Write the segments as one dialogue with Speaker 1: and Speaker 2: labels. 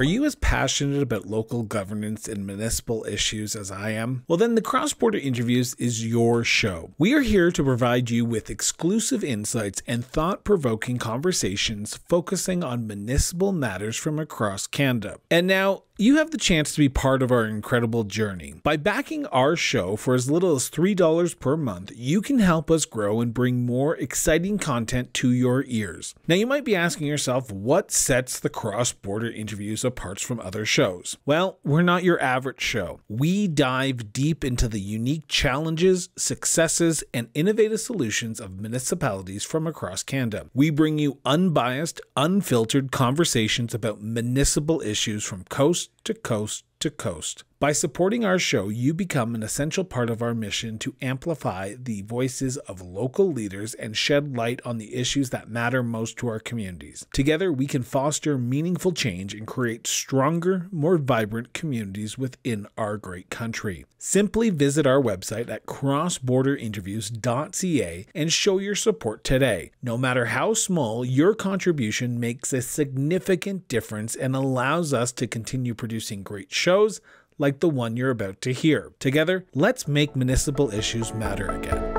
Speaker 1: Are you as passionate about local governance and municipal issues as I am? Well, then the Cross Border Interviews is your show. We are here to provide you with exclusive insights and thought provoking conversations focusing on municipal matters from across Canada. And now, you have the chance to be part of our incredible journey. By backing our show for as little as $3 per month, you can help us grow and bring more exciting content to your ears. Now, you might be asking yourself, what sets the cross border interviews apart from other shows? Well, we're not your average show. We dive deep into the unique challenges, successes, and innovative solutions of municipalities from across Canada. We bring you unbiased, unfiltered conversations about municipal issues from coast to coast to coast. By supporting our show, you become an essential part of our mission to amplify the voices of local leaders and shed light on the issues that matter most to our communities. Together, we can foster meaningful change and create stronger, more vibrant communities within our great country. Simply visit our website at crossborderinterviews.ca and show your support today. No matter how small, your contribution makes a significant difference and allows us to continue producing great shows like the one you're about to hear. Together, let's make municipal issues matter again.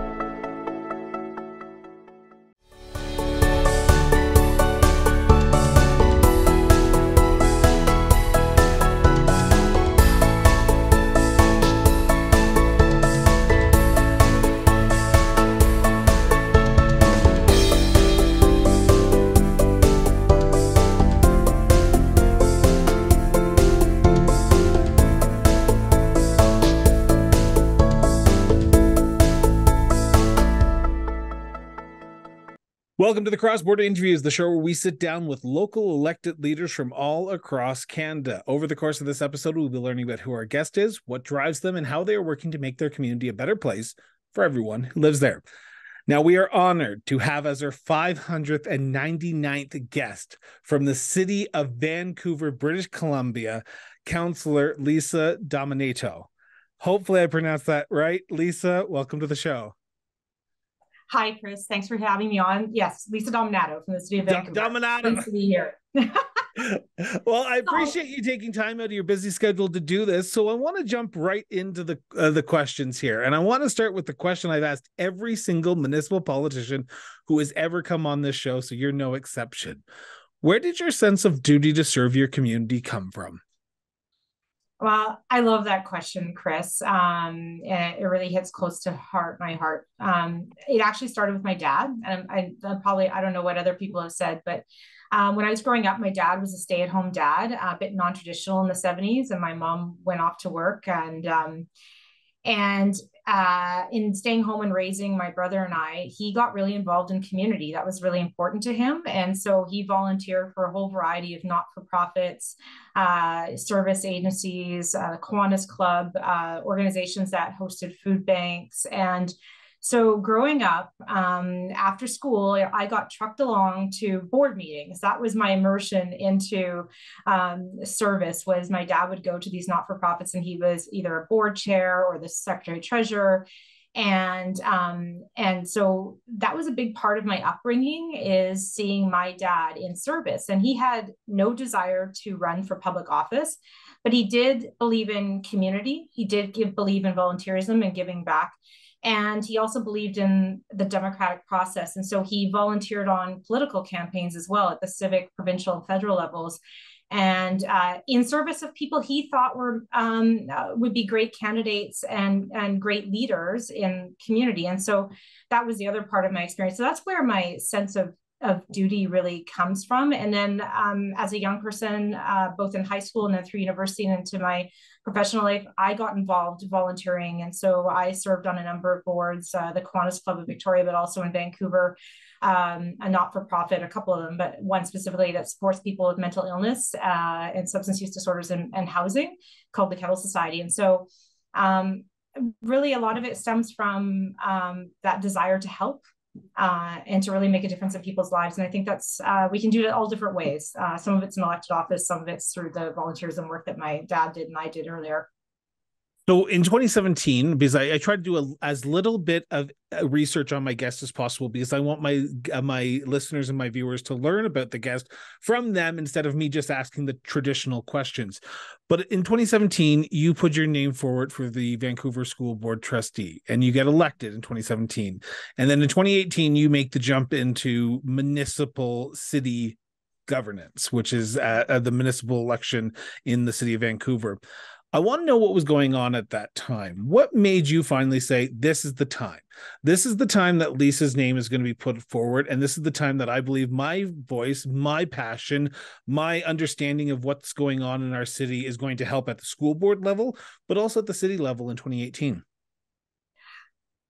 Speaker 1: Welcome to the Cross Border Interviews, the show where we sit down with local elected leaders from all across Canada. Over the course of this episode, we'll be learning about who our guest is, what drives them, and how they are working to make their community a better place for everyone who lives there. Now, we are honored to have as our 599th guest from the city of Vancouver, British Columbia, Councillor Lisa Dominato. Hopefully, I pronounced that right. Lisa, welcome to the show.
Speaker 2: Hi, Chris. Thanks for having me on. Yes, Lisa Dominato from the city of Vancouver.
Speaker 1: Dominato.
Speaker 2: Nice to be here.
Speaker 1: well, I appreciate you taking time out of your busy schedule to do this. So I want to jump right into the uh, the questions here, and I want to start with the question I've asked every single municipal politician who has ever come on this show. So you're no exception. Where did your sense of duty to serve your community come from?
Speaker 2: Well, I love that question, Chris. Um, and it really hits close to heart, my heart. Um, it actually started with my dad, and I, I, probably I don't know what other people have said, but um, when I was growing up, my dad was a stay-at-home dad, a bit non-traditional in the '70s, and my mom went off to work, and um, and uh, in staying home and raising my brother and I, he got really involved in community. That was really important to him. And so he volunteered for a whole variety of not for profits, uh, service agencies, uh, Kiwanis Club, uh, organizations that hosted food banks. And so growing up um, after school, I got trucked along to board meetings. That was my immersion into um, service. Was my dad would go to these not for profits, and he was either a board chair or the secretary treasurer and um, and so that was a big part of my upbringing is seeing my dad in service and he had no desire to run for public office but he did believe in community he did give believe in volunteerism and giving back and he also believed in the democratic process. And so he volunteered on political campaigns as well at the civic, provincial, and federal levels. And uh, in service of people he thought were um, uh, would be great candidates and and great leaders in community, and so that was the other part of my experience. So that's where my sense of of duty really comes from. And then um, as a young person, uh, both in high school and then through university and into my professional life, I got involved volunteering. And so I served on a number of boards, uh, the Kiwanis Club of Victoria, but also in Vancouver, um, a not-for-profit, a couple of them, but one specifically that supports people with mental illness uh, and substance use disorders and, and, housing called the Kettle Society. And so um, really a lot of it stems from um, that desire to help uh, and to really make a difference in people's lives. And I think that's, uh, we can do it all different ways. Uh, some of it's in elected office, some of it's through the volunteerism work that my dad did and I did earlier.
Speaker 1: So in 2017, because I, I tried to do a, as little bit of uh, research on my guest as possible, because I want my uh, my listeners and my viewers to learn about the guest from them instead of me just asking the traditional questions. But in 2017, you put your name forward for the Vancouver School Board trustee, and you get elected in 2017. And then in 2018, you make the jump into municipal city governance, which is uh, uh, the municipal election in the city of Vancouver. I want to know what was going on at that time. What made you finally say, This is the time? This is the time that Lisa's name is going to be put forward. And this is the time that I believe my voice, my passion, my understanding of what's going on in our city is going to help at the school board level, but also at the city level in 2018.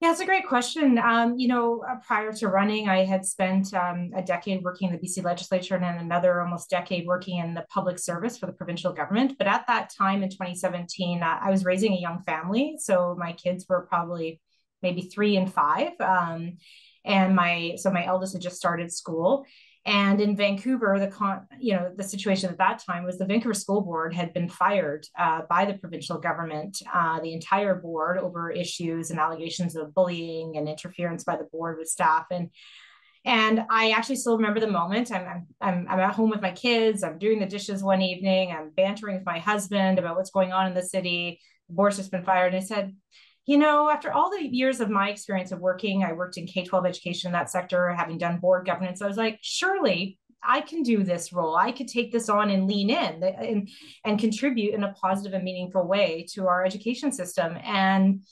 Speaker 2: Yeah, it's a great question. Um, you know, uh, prior to running, I had spent um, a decade working in the BC legislature and then another almost decade working in the public service for the provincial government. But at that time in 2017, uh, I was raising a young family. So my kids were probably maybe three and five. Um, and my, so my eldest had just started school. And in Vancouver, the con, you know, the situation at that time was the Vancouver School Board had been fired uh, by the provincial government, uh, the entire board over issues and allegations of bullying and interference by the board with staff. And and I actually still remember the moment. I'm, I'm, I'm at home with my kids. I'm doing the dishes one evening. I'm bantering with my husband about what's going on in the city. The board's just been fired. And I said, you know, after all the years of my experience of working, I worked in K 12 education in that sector, having done board governance. I was like, surely I can do this role. I could take this on and lean in and, and contribute in a positive and meaningful way to our education system. And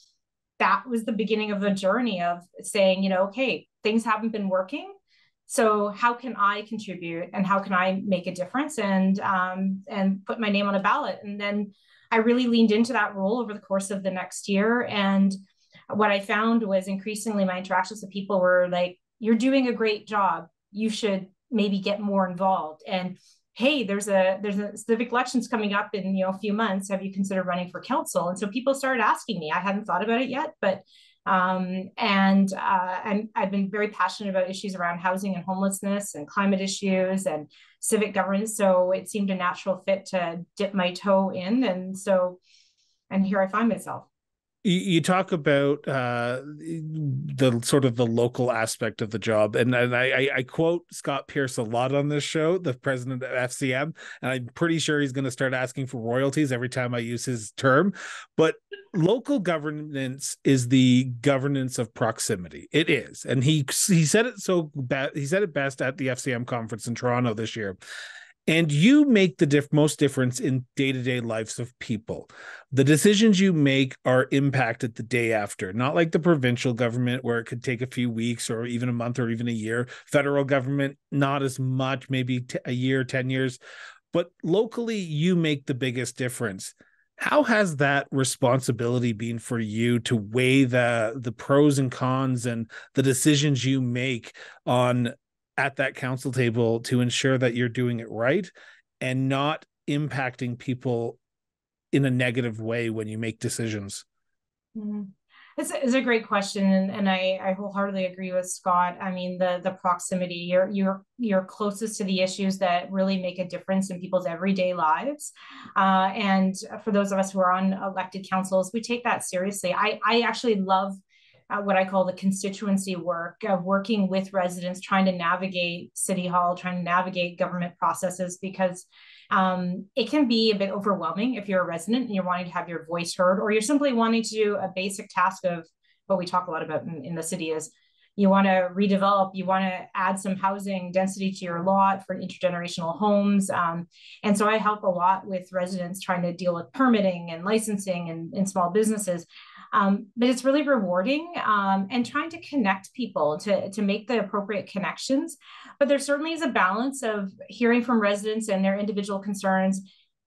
Speaker 2: that was the beginning of a journey of saying, you know, okay, things haven't been working. So how can I contribute and how can I make a difference and um, and put my name on a ballot? And then I really leaned into that role over the course of the next year. And what I found was increasingly my interactions with people were like, you're doing a great job. You should maybe get more involved. And hey, there's a there's a civic elections coming up in you know a few months. Have you considered running for council? And so people started asking me. I hadn't thought about it yet, but um, and uh, and I've been very passionate about issues around housing and homelessness and climate issues and civic governance. So it seemed a natural fit to dip my toe in, and so and here I find myself
Speaker 1: you talk about uh, the sort of the local aspect of the job, and, and I, I, quote Scott Pearce a lot on this show, the president of FCM, and I'm pretty sure he's going to start asking for royalties every time I use his term. But local governance is the governance of proximity. It is, and he he said it so bad. He said it best at the FCM conference in Toronto this year and you make the diff- most difference in day-to-day lives of people. The decisions you make are impacted the day after not like the provincial government where it could take a few weeks or even a month or even a year. Federal government not as much maybe t- a year 10 years. But locally you make the biggest difference. How has that responsibility been for you to weigh the the pros and cons and the decisions you make on at that council table to ensure that you're doing it right and not impacting people in a negative way when you make decisions?
Speaker 2: Mm-hmm. It's, it's a great question, and, and I, I wholeheartedly agree with Scott. I mean, the the proximity, you're you're you're closest to the issues that really make a difference in people's everyday lives. Uh, and for those of us who are on elected councils, we take that seriously. I I actually love uh, what I call the constituency work of working with residents, trying to navigate City Hall, trying to navigate government processes because um, it can be a bit overwhelming if you're a resident and you're wanting to have your voice heard, or you're simply wanting to do a basic task of what we talk a lot about in, in the city is you want to redevelop, you want to add some housing density to your lot for intergenerational homes. Um, and so I help a lot with residents trying to deal with permitting and licensing and, and small businesses. Um, but it's really rewarding um, and trying to connect people to, to make the appropriate connections. But there certainly is a balance of hearing from residents and their individual concerns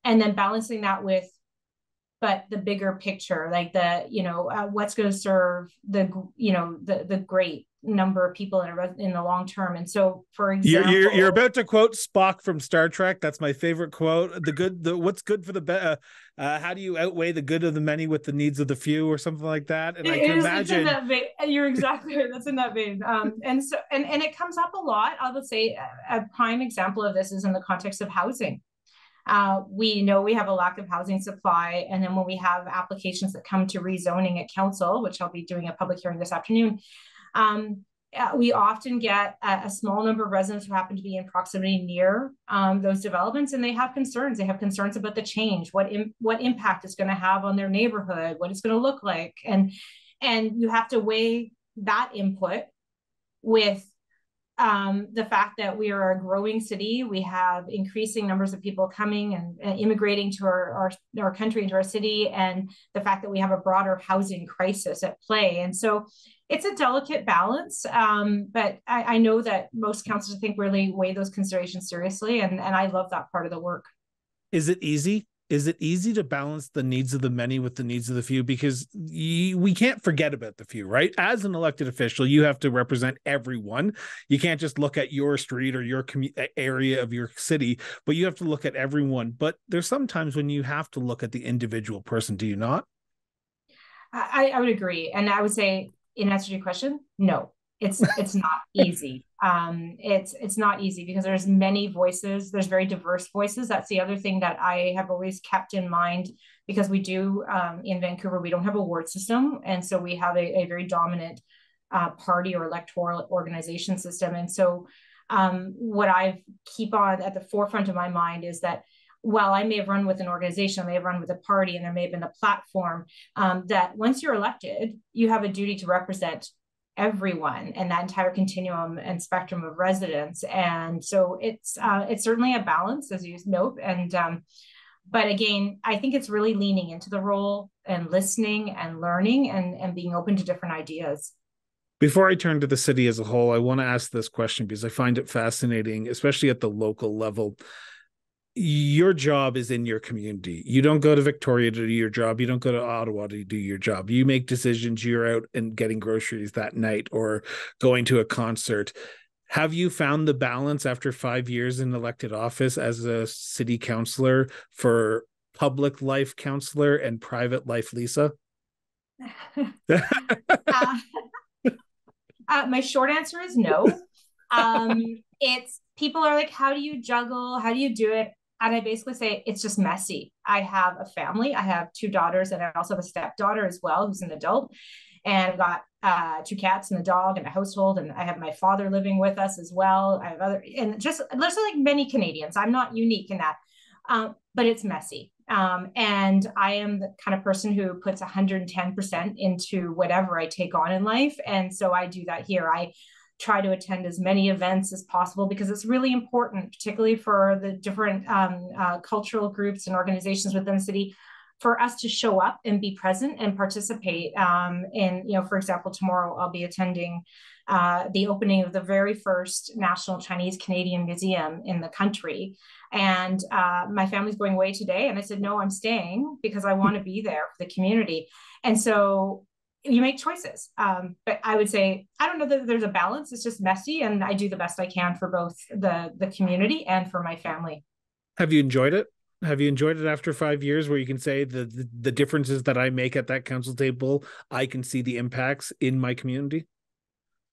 Speaker 2: and then balancing that with but the bigger picture like the you know uh, what's going to serve the you know the the great number of people in a in the long term. And so, for example,
Speaker 1: you're, you're, you're about to quote Spock from Star Trek. That's my favorite quote. The good, the what's good for the better. Uh, uh, how do you outweigh the good of the many with the needs of the few, or something like that? And it I can is, imagine
Speaker 2: that vein. You're exactly right. That's in that vein. Um, and so, and and it comes up a lot. I would say a prime example of this is in the context of housing. Uh, we know we have a lack of housing supply. And then when we have applications that come to rezoning at council, which I'll be doing a public hearing this afternoon, um, uh, we often get a, a, small number of residents who happen to be in proximity near um, those developments, and they have concerns. They have concerns about the change, what Im- what impact it's going to have on their neighborhood, what it's going to look like, and and you have to weigh that input with um, the fact that we are a growing city, we have increasing numbers of people coming and, immigrating to our, our, our country, into our city, and the fact that we have a broader housing crisis at play. And so it's a delicate balance, um, but I, I, know that most councils, I think, really weigh those considerations seriously, and, and I love that part of the work.
Speaker 1: Is it easy? Is it easy to balance the needs of the many with the needs of the few? Because we can't forget about the few right? As an elected official you have to represent everyone. You can't just look at your street or your commu- area of your city but you have to look at everyone. But there's sometimes when you have to look at the individual person do you not?
Speaker 2: I, I would agree. And i would say in answer to your question no it's it's not easy. Um, it's it's not easy because there's many voices there's very diverse voices. That's the other thing that i have always kept in mind because we do um, in vancouver we don't have a ward system. And so we have a, a very dominant uh, party or electoral organization system. And so um, what i keep on at the forefront of my mind is that while I may have run with an organization, I may have run with a party, and there may have been a platform, um, that once you're elected, you have a duty to represent everyone and that entire continuum and spectrum of residents. And so it's uh, it's certainly a balance as you note. And um, but again i think it's really leaning into the role and listening and learning and and being open to different ideas.
Speaker 1: Before I turn to the city as a whole, I want to ask this question because I find it fascinating, especially at the local level your job is in your community. You don't go to Victoria to do your job. You don't go to Ottawa to do your job. You make decisions. You're out and getting groceries that night or going to a concert. Have you found the balance after five years in elected office as a city councilor for public life counselor and private life Lisa?
Speaker 2: uh, uh, my short answer is no. Um, it's people are like, how do you juggle? How do you do it? And I basically say it's just messy. I have a family. I have two daughters, and I also have a stepdaughter as well, who's an adult. And I've got uh, two cats and a dog and a household, and I have my father living with us as well. I have other, and just there's like many Canadians. I'm not unique in that, um, but it's messy. Um, and I am the kind of person who puts 110% into whatever I take on in life. And so I do that here. I try to attend as many events as possible because it's really important, particularly for the different um, uh, cultural groups and organizations within the city, for us to show up and be present and participate. Um, in, you know, for example, tomorrow I'll be attending uh, the opening of the very first National Chinese Canadian Museum in the country. And uh, my family's going away today. And I said, no, I'm staying because I want to be there for the community. And so you make choices. Um, but I would say I don't know that there's a balance. It's just messy, and I do the best I can for both the the community and for my family.
Speaker 1: Have you enjoyed it? Have you enjoyed it after five years, where you can say the, the the differences that I make at that council table, I can see the impacts in my community?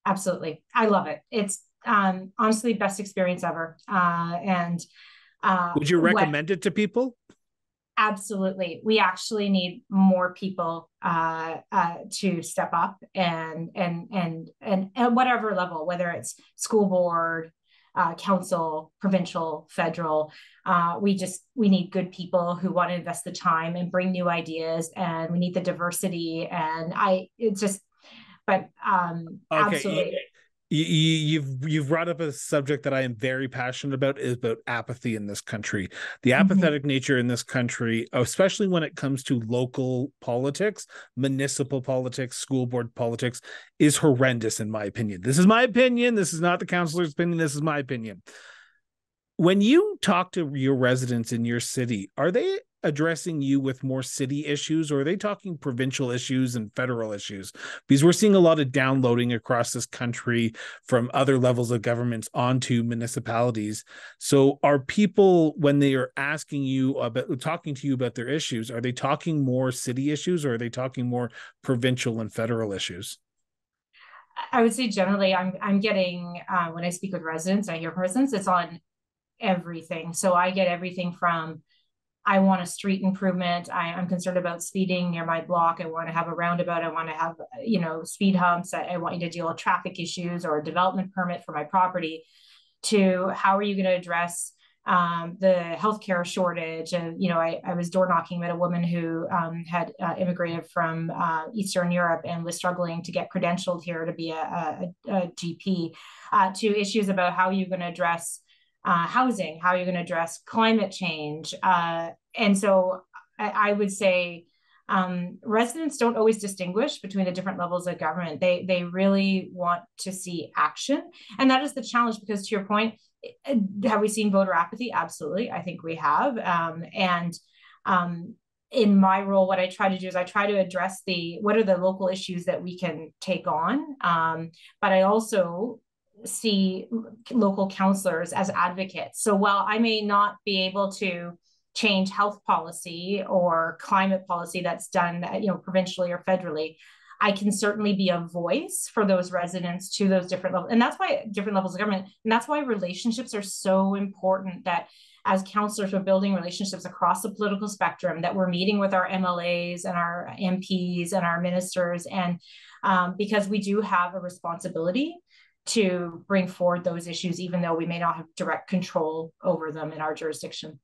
Speaker 2: Absolutely, I love it. It's um, honestly best experience ever. Uh, and uh,
Speaker 1: would you recommend what, it to people?
Speaker 2: Absolutely we actually need more people uh, uh, to step up and and and and at whatever level whether it's school board uh, council provincial federal uh, we just we need good people who want to invest the time and bring new ideas and we need the diversity and i it's just but um okay. absolutely
Speaker 1: you, have you've brought up a subject that I am very passionate about is about apathy in this country. The mm-hmm. apathetic mm-hmm. nature in this country, especially when it comes to local politics, municipal politics, school board politics, is horrendous in my opinion. This is my opinion. This is not the councilor's opinion. This is my opinion. When you talk to your residents in your city, are they addressing you with more city issues or are they talking provincial issues and federal issues? Because we're seeing a lot of downloading across this country from other levels of governments onto municipalities. So are people when they are asking you about talking to you about their issues are they talking more city issues or are they talking more provincial and federal issues?
Speaker 2: I would say generally, I'm I'm getting uh, when I speak with residents, I hear residents, it's on everything. So I get everything from I want a street improvement. I, am concerned about speeding near my block. I want to have a roundabout. I want to have, you know, speed humps. I, I want you to deal with traffic issues or a development permit for my property. To how are you going to address um, the healthcare shortage? And you know, I, I was door knocking at a woman who um, had uh, immigrated from uh, Eastern Europe and was struggling to get credentialed here to be a, a, a GP. Uh, to issues about how are you're going to address uh, housing, how are you're going to address climate change. Uh, and so I, I would say um, residents don't always distinguish between the different levels of government. They, they really want to see action. And that is the challenge because, to your point, eh, have we seen voter apathy? Absolutely. I think we have. Um, and um, in my role, what I try to do is I try to address the what are the local issues that we can take on. Um, but I also see local counselors as advocates. So while I may not be able to change health policy or climate policy that's done, you know, provincially or federally, I can certainly be a voice for those residents to those different levels. And that's why different levels of government, and that's why relationships are so important that as counselors, we're building relationships across the political spectrum, that we're meeting with our MLAs and our MPs and our ministers. And um, because we do have a responsibility to bring forward those issues, even though we may not have direct control over them in our jurisdiction.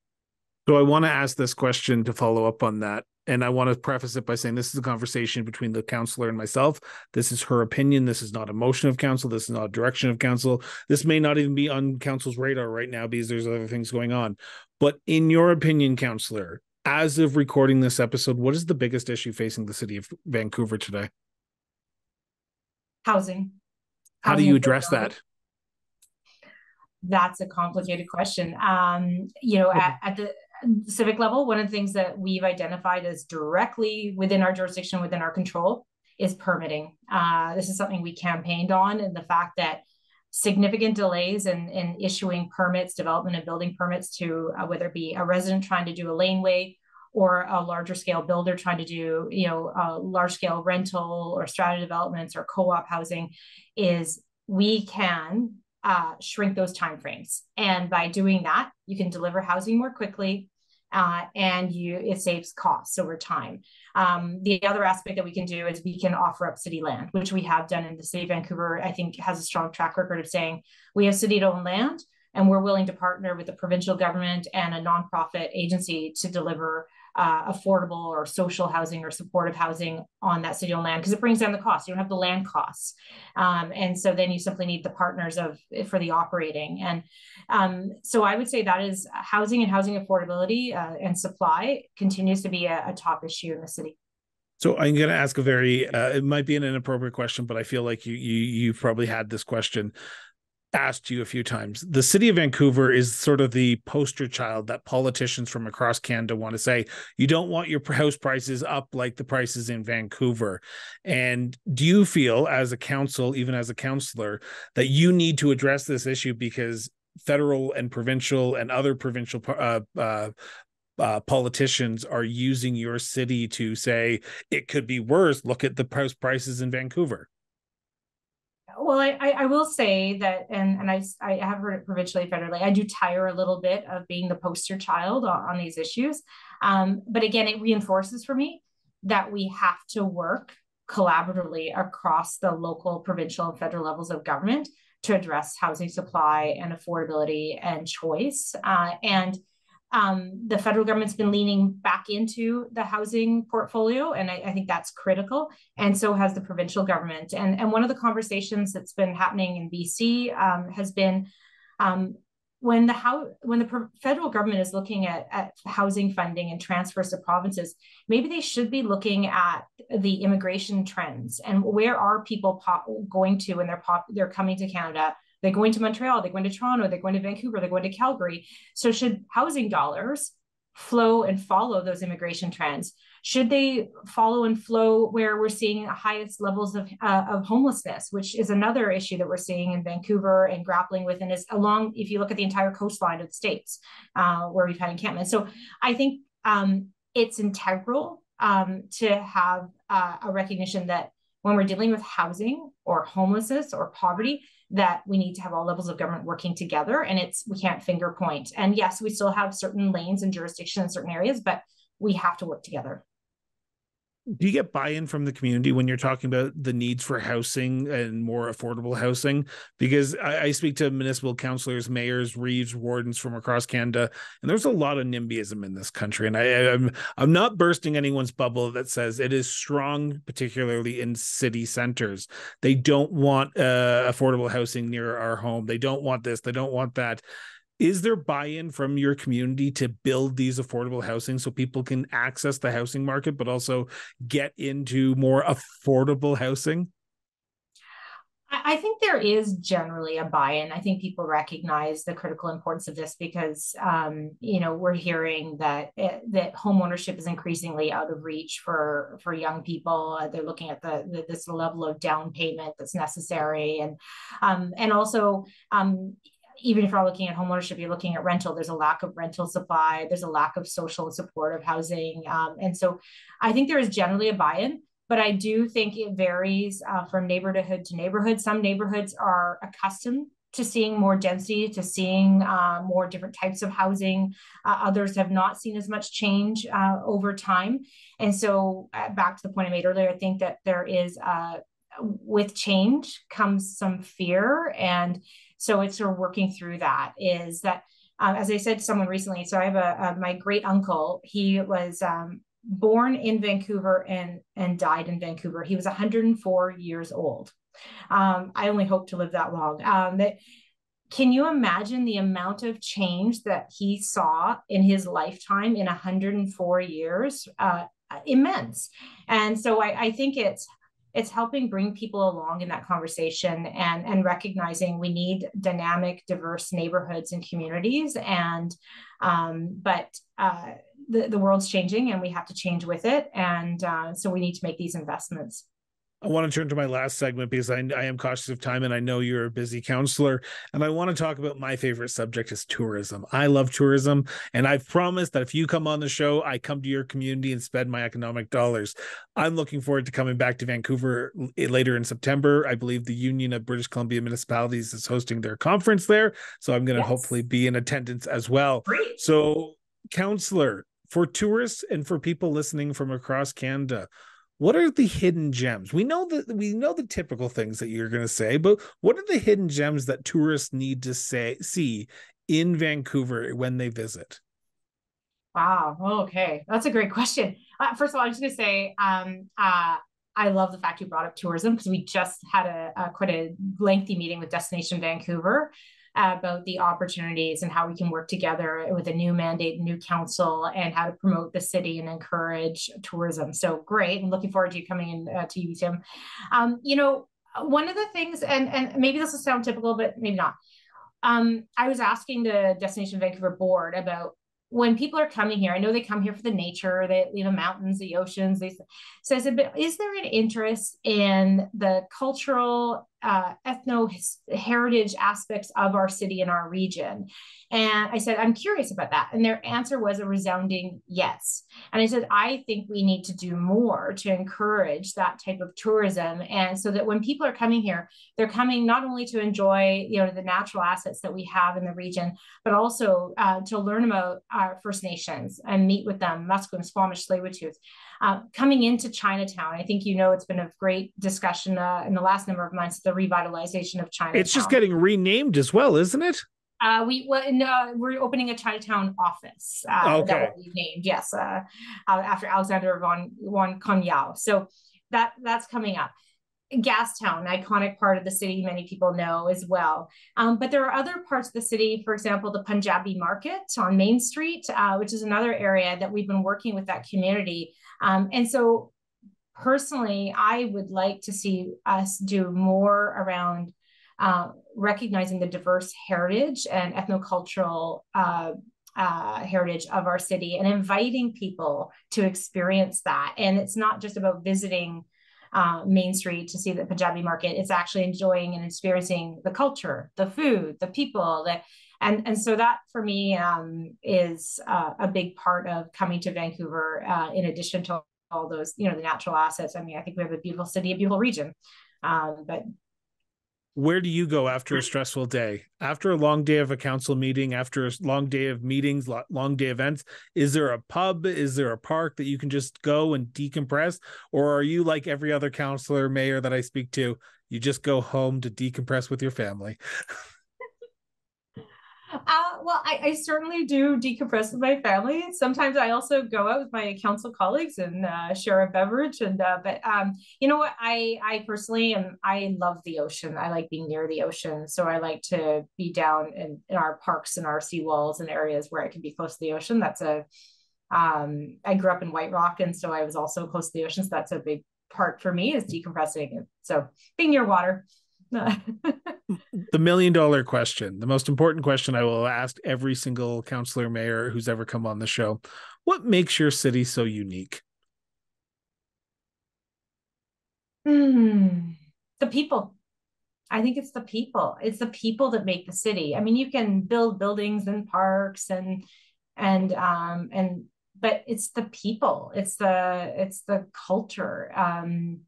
Speaker 1: So I want to ask this question to follow up on that. And I want to preface it by saying this is a conversation between the counselor and myself. This is her opinion. This is not a motion of council. This is not a direction of council. This may not even be on council's radar right now because there's other things going on. But in your opinion, counselor, as of recording this episode, what is the biggest issue facing the city of Vancouver today?
Speaker 2: Housing.
Speaker 1: How do you address that?
Speaker 2: That's a complicated question. Um, you know, at, at the civic level, one of the things that we've identified as directly within our jurisdiction, within our control, is permitting. Uh, this is something we campaigned on, and the fact that significant delays in, in issuing permits, development and building permits to uh, whether it be a resident trying to do a laneway or a larger scale builder trying to do you know a large scale rental or strata developments or co-op housing is we can uh, shrink those timeframes and by doing that you can deliver housing more quickly uh, and you it saves costs over time. Um, the other aspect that we can do is we can offer up city land which we have done in the city of vancouver. I think has a strong track record of saying we have city owned land and we're willing to partner with the provincial government and a nonprofit agency to deliver uh, affordable or social housing or supportive housing on that city owned land because it brings down the cost. You don't have the land costs. Um, and so then you simply need the partners of for the operating. And um, so I would say that is housing and housing affordability uh, and supply continues to be a, a top issue in the city.
Speaker 1: So I'm going to ask a very uh, it might be an inappropriate question, but I feel like you you you've probably had this question asked you a few times. The city of Vancouver is sort of the poster child that politicians from across Canada want to say, you don't want your house prices up like the prices in Vancouver. And do you feel, as a council, even as a councillor, that you need to address this issue because federal and provincial and other provincial uh, uh, uh, politicians are using your city to say it could be worse. Look at the house prices in Vancouver
Speaker 2: well, I, I will say that, and, and I, I have heard it provincially, federally, I do tire a little bit of being the poster child on, on these issues. Um, but again, it reinforces for me that we have to work collaboratively across the local, provincial, and federal levels of government to address housing supply and affordability and choice. Uh, and um, the federal government's been leaning back into the housing portfolio, and I, I, think that's critical. And so has the provincial government. And, and one of the conversations that's been happening in BC um, has been um, when the how when the federal government is looking at, at housing funding and transfers to provinces, maybe they should be looking at the immigration trends and where are people going to when they're pop, they're coming to Canada they're going to Montreal, they're going to Toronto, they're going to Vancouver, they're going to Calgary. So, should housing dollars flow and follow those immigration trends? Should they follow and flow where we're seeing the highest levels of, uh, of homelessness, which is another issue that we're seeing in Vancouver and grappling with, and is along, if you look at the entire coastline of the states uh, where we've had encampments. So I think um, it's integral um, to have uh, a recognition that when we're dealing with housing or homelessness or poverty, that we need to have all levels of government working together and it's we can't finger point. And yes we still have certain lanes and jurisdiction in certain areas but we have to work together
Speaker 1: do you get buy-in from the community when you're talking about the needs for housing and more affordable housing? Because I, I, speak to municipal councillors mayors reeves wardens from across canada and there's a lot of nimbyism in this country and I, am I'm, I'm not bursting anyone's bubble that says it is strong particularly in city centers. They don't want uh, affordable housing near our home. They don't want this. They don't want that is there buy-in from your community to build these affordable housing so people can access the housing market but also get into more affordable housing
Speaker 2: I think there is generally a buy-in. I think people recognize the critical importance of this because, um, you know, we're hearing that it, eh, that home ownership is increasingly out of reach for for young people. Uh, they're looking at the, the, this level of down payment that's necessary, and um, and also um, even if you're looking at homeownership, you're looking at rental. There's a lack of rental supply. There's a lack of social and supportive housing, um, and so I think there is generally a buy-in. But I do think it varies uh, from neighborhood to neighborhood. Some neighborhoods are accustomed to seeing more density, to seeing uh, more different types of housing. Uh, others have not seen as much change uh, over time. And so, uh, back to the point I made earlier, I think that there is, uh, with change comes some fear. And so it's sort of working through that is that um, as I said to someone recently, so I have a, a my great uncle. He was um, born in Vancouver and and died in Vancouver. He was 104 years old. Um, I only hope to live that long. Um, that can you imagine the amount of change that he saw in his lifetime in 104 years? Uh, immense. And so I, I think it's it's helping bring people along in that conversation and and recognizing we need dynamic diverse neighborhoods and communities and um, but uh, the, the world's changing and we have to change with it. And uh, so we need to make these investments
Speaker 1: I want to turn to my last segment because I, I am cautious of time and I know you're a busy counselor. And I want to talk about my favorite subject is tourism. I love tourism. And I've promised that if you come on the show, I come to your community and spend my economic dollars. I'm looking forward to coming back to Vancouver later in September. I believe the Union of British Columbia Municipalities is hosting their conference there. So I'm going to yes. hopefully be in attendance as well. Great. So, counselor, for tourists and for people listening from across Canada, what are the hidden gems? We know that we know the typical things that you're going to say but what are the hidden gems that tourists need to say see in vancouver when they visit?
Speaker 2: Wow okay that's a great question. Uh, first of all i'm just going to say um, uh, I love the fact you brought up tourism because we just had a, a, quite a lengthy meeting with Destination Vancouver about the opportunities and how we can work together with a new mandate, new council, and how to promote the city and encourage tourism. So great, and looking forward to you coming in uh, to you, Tim. Um, you know, one of the things, and and maybe this will sound typical, but maybe not. Um, I was asking the Destination Vancouver board about when people are coming here, I know they come here for the nature, they you know mountains, the oceans. They so but is there an interest in the cultural uh, ethno heritage aspects of our city and our region? And I said, I'm curious about that. And their answer was a resounding yes. And I said, I think we need to do more to encourage that type of tourism. And so that when people are coming here, they're coming not only to enjoy, you know, the natural assets that we have in the region, but also uh, to learn about our First Nations and meet with them, Musqueam, Squamish, Tsleil-Waututh. Uh, coming into Chinatown, I think you know it's been a great discussion uh, in the last number of months, the revitalization of Chinatown.
Speaker 1: It's just getting renamed as well, isn't it?
Speaker 2: Uh, we well, no, we're opening a Chinatown office. Uh, okay. That will be named, yes, uh, uh after Alexander von von Konyao. So that that's coming up. Gastown, iconic part of the city, many people know as well. Um, but there are other parts of the city, for example, the Punjabi Market on Main Street, uh, which is another area that we've been working with that community. Um, and so, personally, I would like to see us do more around uh, recognizing the diverse heritage and ethnocultural uh, uh, heritage of our city and inviting people to experience that. And it's not just about visiting uh, Main Street to see the Punjabi market. It's actually enjoying and experiencing the culture, the food, the people, the, and and so that for me um, is uh, a big part of coming to Vancouver. Uh, in addition to all those, you know, the natural assets. I mean, I think we have a beautiful city, a beautiful region, um, but
Speaker 1: where do you go after a stressful day? After a long day of a council meeting after a long day of meetings long day events is there a pub? Is there a park that you can just go and decompress? Or are you like every other councilor mayor that i speak to you just go home to decompress with your family
Speaker 2: Uh, well, I, I, certainly do decompress with my family. Sometimes I also go out with my council colleagues and uh, share a beverage. And uh, but um, you know what? I I personally am. I love the ocean. I like being near the ocean, so I like to be down in, in our parks and our seawalls and areas where I can be close to the ocean. That's a um, I grew up in White Rock, and so I was also close to the ocean. So that's a big part for me is decompressing. So being near water.
Speaker 1: the million dollar question, the most important question I will ask every single councilor mayor who's ever come on the show. What makes your city so unique?
Speaker 2: Mm, the people. I think it's the people. It's the people that make the city. I mean, you can build buildings and parks and and um and but it's the people. It's the it's the culture. Um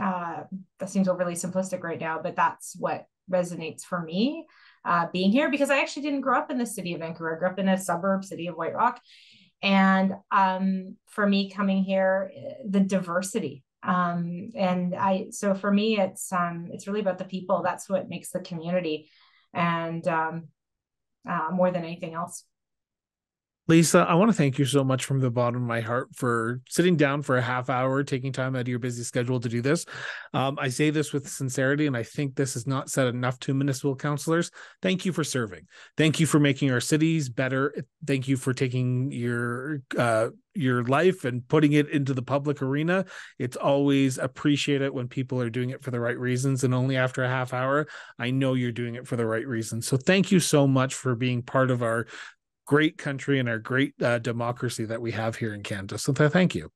Speaker 2: uh, that seems overly simplistic right now, but that's what resonates for me uh, being here because I actually didn't grow up in the city of Vancouver. I grew up in a suburb city of White Rock. And um, for me coming here, the diversity. Um, and I, so for me, it's, um, it's really about the people. That's what makes the community and um, uh, more than anything else.
Speaker 1: Lisa, I want to thank you so much from the bottom of my heart for sitting down for a half hour, taking time out of your busy schedule to do this. Um, I say this with sincerity, and I think this is not said enough to municipal councilors. Thank you for serving. Thank you for making our cities better. Thank you for taking your uh, your life and putting it into the public arena. It's always appreciated when people are doing it for the right reasons. And only after a half hour, I know you're doing it for the right reasons. So thank you so much for being part of our great country and our great uh, democracy that we have here in Canada. So th- thank you.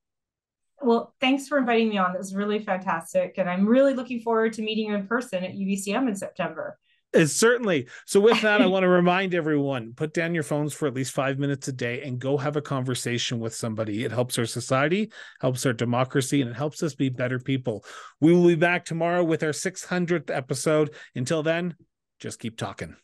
Speaker 2: Well, thanks for inviting me on. It was really fantastic. And I'm really looking forward to meeting you in person at UBCM in September.
Speaker 1: It's certainly. So, with that, I want to remind everyone put down your phones for at least five minutes a day and go have a conversation with somebody. It helps our society, helps our democracy, and it helps us be better people. We will be back tomorrow with our 600th episode. Until then, just keep talking.